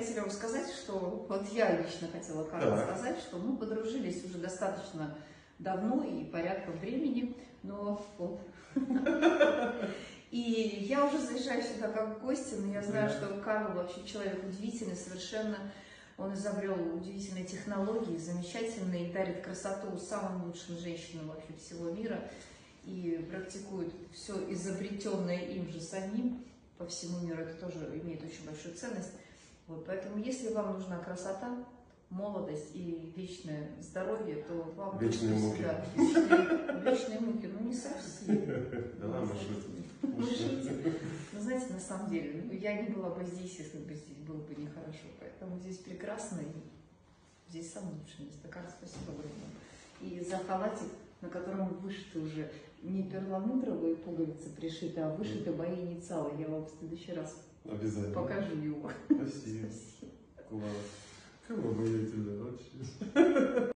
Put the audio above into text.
хотели вам сказать, что вот я лично хотела Карлу Так. сказать, что мы подружились уже достаточно давно и порядком времени, но вот. И я уже заезжаю сюда как гость, но я знаю, что Карл вообще человек удивительный совершенно. Он изобрел удивительные технологии, замечательные, и дарит красоту самым лучшим женщинам вообще всего мира. И практикует все изобретенное им же самим по всему миру. Это тоже имеет очень большую ценность. Вот, поэтому, если вам нужна красота, молодость и вечное здоровье, то вам Вечные муки. сюда. Вечные, вечные муки, ну не совсем. Да ладно, шутите? Ну, знаете, на самом деле, ну, я не была бы здесь, если бы здесь было бы нехорошо. Поэтому здесь прекрасно, и здесь самое лучшее место. Карл, спасибо огромное. И за халатик, на котором вышиты уже не перламутровые пуговицы пришиты, а вышиты мои инициалы. Я вам в следующий раз Обязательно. покажу его. Спасибо. Класс. Как вы обаятельно,